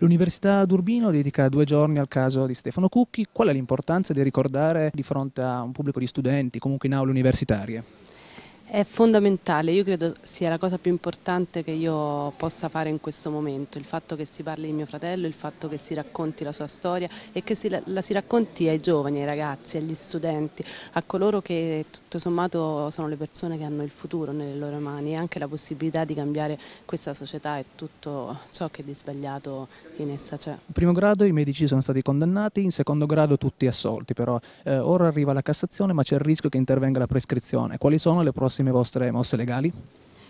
L'Università d'Urbino dedica due giorni al caso di Stefano Cucchi. Qual è l'importanza di ricordare di fronte a un pubblico di studenti, comunque in aule universitarie? È fondamentale, io credo sia la cosa più importante che io possa fare in questo momento, il fatto che si parli di mio fratello, il fatto che si racconti la sua storia e che si, la si racconti ai giovani, ai ragazzi, agli studenti, a coloro che tutto sommato sono le persone che hanno il futuro nelle loro mani e anche la possibilità di cambiare questa società e tutto ciò che di sbagliato in essa c'è. In primo grado i medici sono stati condannati, in secondo grado tutti assolti, però eh, ora arriva la Cassazione ma c'è il rischio che intervenga la prescrizione. Quali sono le prossime prossime vostre mosse legali?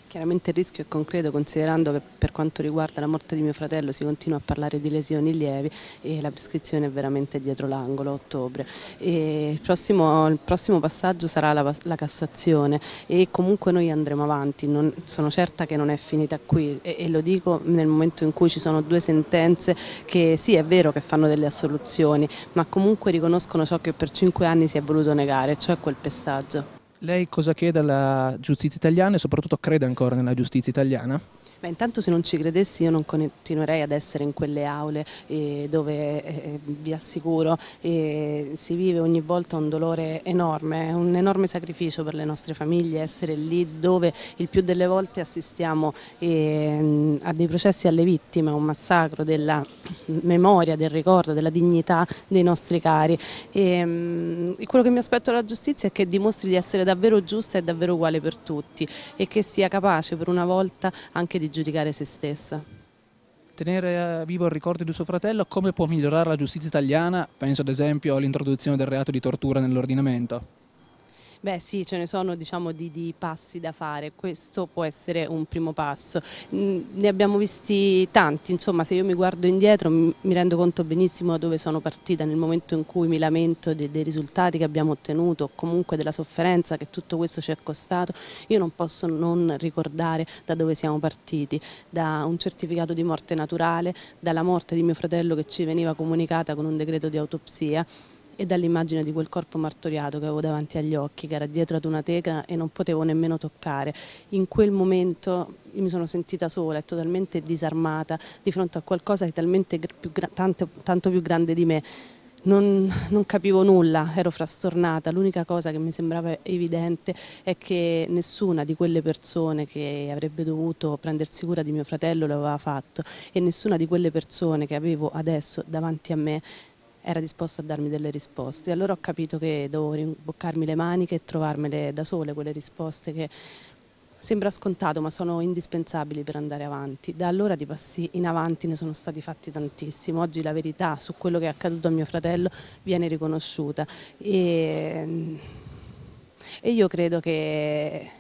Chiaramente il rischio è concreto considerando che per quanto riguarda la morte di mio fratello si continua a parlare di lesioni lievi e la prescrizione è veramente dietro l'angolo, a ottobre. Il prossimo, il, prossimo, passaggio sarà la, la, Cassazione e comunque noi andremo avanti, non, sono certa che non è finita qui e, e, lo dico nel momento in cui ci sono due sentenze che sì è vero che fanno delle assoluzioni ma comunque riconoscono ciò che per cinque anni si è voluto negare, cioè quel pestaggio. Lei cosa chiede alla giustizia italiana e soprattutto crede ancora nella giustizia italiana? Beh, intanto se non ci credessi io non continuerei ad essere in quelle aule eh, dove eh, vi assicuro eh, si vive ogni volta un dolore enorme, un enorme sacrificio per le nostre famiglie essere lì dove il più delle volte assistiamo ehm, a dei processi alle vittime, a un massacro della memoria, del ricordo, della dignità dei nostri cari. E, um, quello che mi aspetto dalla giustizia è che dimostri di essere davvero giusta e davvero uguale per tutti e che sia capace per una volta anche di giudicare se stessa. Tenere vivo il ricordo di suo fratello, come può migliorare la giustizia italiana? Penso ad esempio all'introduzione del reato di tortura nell'ordinamento. Beh sì, ce ne sono diciamo, di, di, passi da fare, questo può essere un primo passo. Ne abbiamo visti tanti, insomma se io mi guardo indietro mi, mi rendo conto benissimo da dove sono partita nel momento in cui mi lamento dei, dei risultati che abbiamo ottenuto o comunque della sofferenza che tutto questo ci è costato, io non posso non ricordare da dove siamo partiti, da un certificato di morte naturale, dalla morte di mio fratello che ci veniva comunicata con un decreto di autopsia e dall'immagine di quel corpo martoriato che avevo davanti agli occhi, che era dietro ad una teca e non potevo nemmeno toccare. In quel momento mi sono sentita sola e totalmente disarmata di fronte a qualcosa che è talmente più, tanto, tanto più grande di me. Non, non, capivo nulla, ero frastornata, l'unica cosa che mi sembrava evidente è che nessuna di quelle persone che avrebbe dovuto prendersi cura di mio fratello lo aveva fatto e nessuna di quelle persone che avevo adesso davanti a me era disposto a darmi delle risposte. Allora ho capito che dovevo rimboccarmi le maniche e trovarmele da sole quelle risposte che sembra scontato ma sono indispensabili per andare avanti. Da allora di passi in avanti ne sono stati fatti tantissimo. Oggi la verità su quello che è accaduto a mio fratello viene riconosciuta e, e io credo che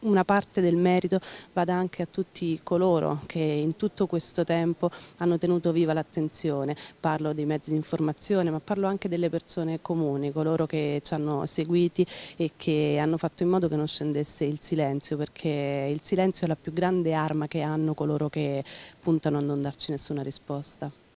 una parte del merito vada anche a tutti coloro che in tutto questo tempo hanno tenuto viva l'attenzione. Parlo dei mezzi di informazione, ma parlo anche delle persone comuni, coloro che ci hanno seguiti e che hanno fatto in modo che non scendesse il silenzio, perché il silenzio è la più grande arma che hanno coloro che puntano a non darci nessuna risposta.